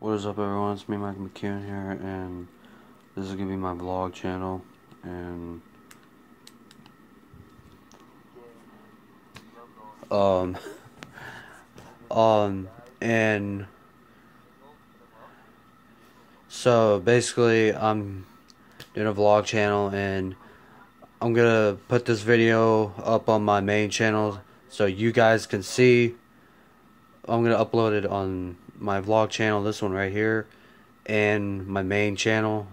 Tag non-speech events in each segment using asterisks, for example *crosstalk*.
What is up everyone, it's me Mike McCune here and this is gonna be my vlog channel and um *laughs* um and so basically I'm doing a vlog channel and I'm gonna put this video up on my main channel so you guys can see. I'm gonna upload it on my vlog channel, this one right here, and my main channel.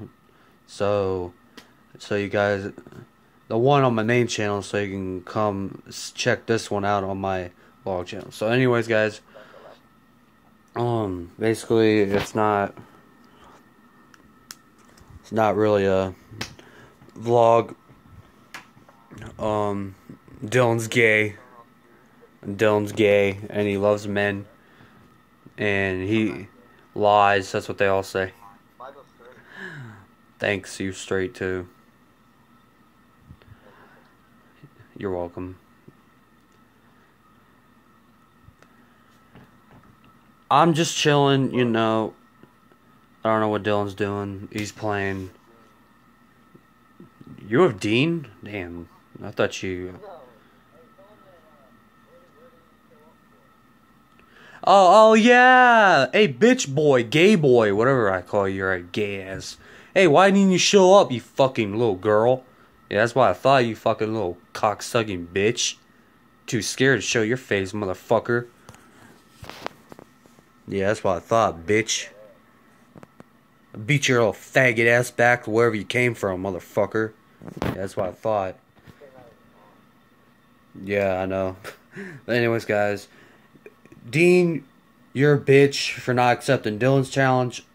So, so you guys, the one on my main channel, so you can come check this one out on my vlog channel. So, anyways, guys, um, basically, it's not, it's not really a vlog. Um, Dylan's gay. Dylan's gay, and he loves men and he lies. That's what they all say. Thanks, you straight too. You're welcome. I'm just chilling, you know. I don't know what Dylan's doing. He's playing. You have Dean? Damn. I thought you. Oh, oh yeah. Hey, bitch boy, gay boy, whatever I call you, right? Gay ass. Hey, why didn't you show up, you fucking little girl? Yeah, that's why I thought you fucking little cocksucking bitch. Too scared to show your face, motherfucker. Yeah, that's what I thought, bitch. beat your little faggot ass back to wherever you came from, motherfucker. Yeah, that's what I thought. Yeah, I know. but *laughs* anyways, guys. Dean, you're a bitch for not accepting Dylan's challenge,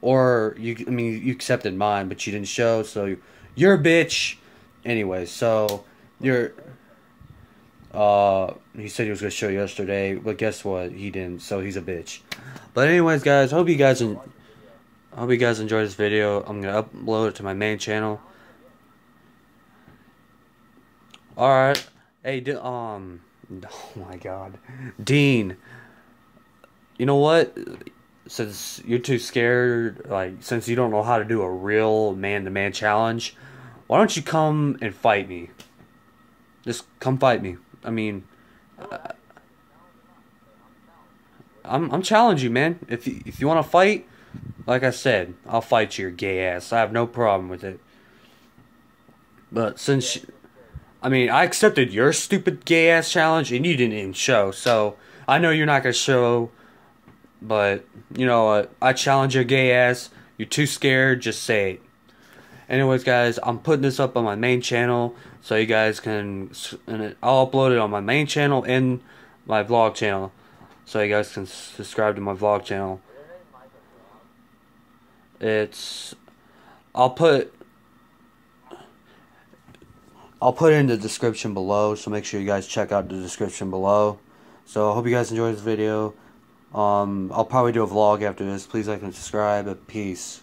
or you. I mean, you accepted mine, but you didn't show, so you're a bitch. Anyway, so you're. Uh, he said he was gonna show yesterday, but guess what? He didn't, so he's a bitch. But anyways, guys, hope you guys. En- hope you guys enjoyed this video. I'm gonna upload it to my main channel. All right. Hey, um. *laughs* Oh my god. Dean. You know what? Since you're too scared, like, since you don't know how to do a real man to man challenge, why don't you come and fight me? Just come fight me. I mean, uh, I'm I'm challenging you, man. If you, if you want to fight, like I said, I'll fight your gay ass. I have no problem with it. But since I mean, I accepted your stupid gay ass challenge and you didn't even show. So I know you're not gonna show, but you know what? I challenge your gay ass. You're too scared. Just say it. Anyways, guys, I'm putting this up on my main channel so you guys can. And I'll upload it on my main channel and my vlog channel, so you guys can subscribe to my vlog channel. It's. I'll put I'll put it in the description below, so make sure you guys check out the description below. So I hope you guys enjoyed this video. Um, I'll probably do a vlog after this. Please like and subscribe. Peace.